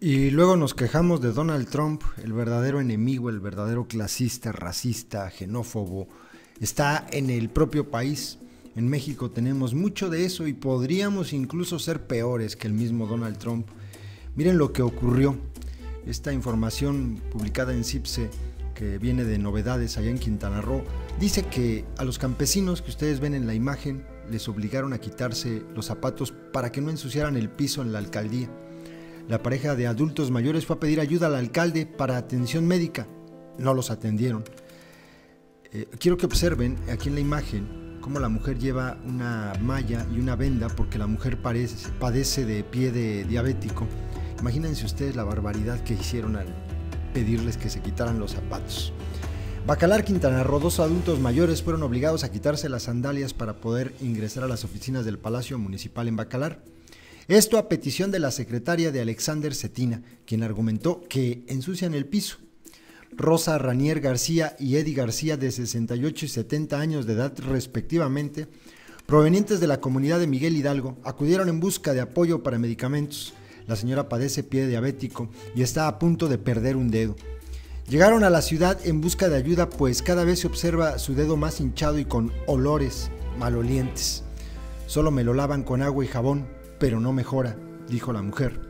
Y luego nos quejamos de Donald Trump, el verdadero enemigo, el verdadero clasista, racista, xenófobo. Está en el propio país. En México tenemos mucho de eso y podríamos incluso ser peores que el mismo Donald Trump. Miren lo que ocurrió. Esta información publicada en CIPSE, que viene de novedades allá en Quintana Roo, dice que a los campesinos que ustedes ven en la imagen les obligaron a quitarse los zapatos para que no ensuciaran el piso en la alcaldía. La pareja de adultos mayores fue a pedir ayuda al alcalde para atención médica. No los atendieron. Eh, quiero que observen aquí en la imagen cómo la mujer lleva una malla y una venda porque la mujer padece de pie de diabético. Imagínense ustedes la barbaridad que hicieron al pedirles que se quitaran los zapatos. Bacalar Quintana Roo, dos adultos mayores fueron obligados a quitarse las sandalias para poder ingresar a las oficinas del Palacio Municipal en Bacalar. Esto a petición de la secretaria de Alexander Cetina, quien argumentó que ensucian el piso. Rosa Ranier García y Eddie García, de 68 y 70 años de edad respectivamente, provenientes de la comunidad de Miguel Hidalgo, acudieron en busca de apoyo para medicamentos. La señora padece pie diabético y está a punto de perder un dedo. Llegaron a la ciudad en busca de ayuda, pues cada vez se observa su dedo más hinchado y con olores malolientes. Solo me lo lavan con agua y jabón, pero no mejora, dijo la mujer.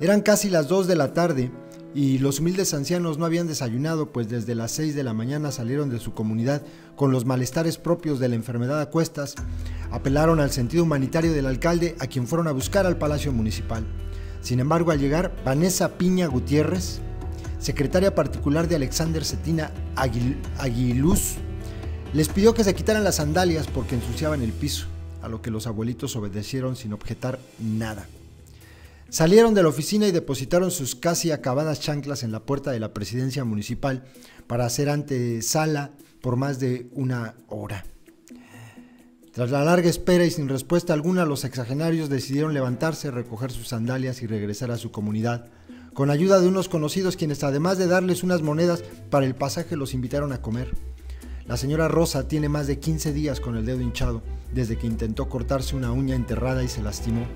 Eran casi las dos de la tarde y los humildes ancianos no habían desayunado, pues desde las seis de la mañana salieron de su comunidad con los malestares propios de la enfermedad a cuestas. Apelaron al sentido humanitario del alcalde, a quien fueron a buscar al Palacio Municipal. Sin embargo, al llegar, Vanessa Piña Gutiérrez, secretaria particular de Alexander Cetina Aguiluz, les pidió que se quitaran las sandalias porque ensuciaban el piso a lo que los abuelitos obedecieron sin objetar nada. Salieron de la oficina y depositaron sus casi acabadas chanclas en la puerta de la presidencia municipal para hacer antesala por más de una hora. Tras la larga espera y sin respuesta alguna, los exagenarios decidieron levantarse, recoger sus sandalias y regresar a su comunidad, con ayuda de unos conocidos quienes además de darles unas monedas para el pasaje los invitaron a comer. La señora Rosa tiene más de 15 días con el dedo hinchado desde que intentó cortarse una uña enterrada y se lastimó.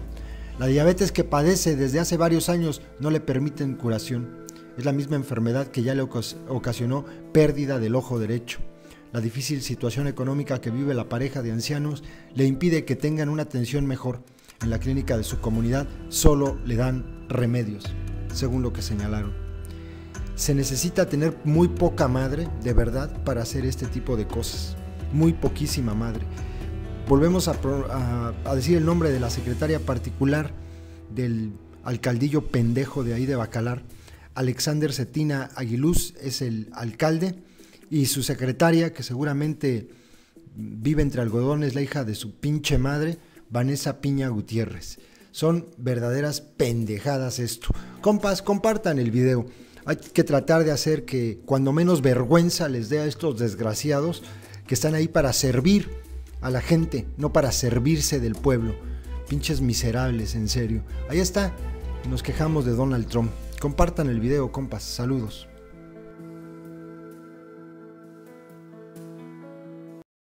La diabetes que padece desde hace varios años no le permiten curación. Es la misma enfermedad que ya le ocasionó pérdida del ojo derecho. La difícil situación económica que vive la pareja de ancianos le impide que tengan una atención mejor. En la clínica de su comunidad solo le dan remedios, según lo que señalaron. Se necesita tener muy poca madre, de verdad, para hacer este tipo de cosas. Muy poquísima madre. Volvemos a, decir el nombre de la secretaria particular del alcaldillo pendejo de ahí de Bacalar. Alexander Cetina Aguiluz es el alcalde y su secretaria, que seguramente vive entre algodones, la hija de su pinche madre, Vanessa Piña Gutiérrez. Son verdaderas pendejadas esto. Compas, compartan el video. Hay que tratar de hacer que cuando menos vergüenza les dé a estos desgraciados que están ahí para servir a la gente, no para servirse del pueblo. Pinches miserables, en serio. Ahí está. Nos quejamos de Donald Trump. Compartan el video, compas. Saludos.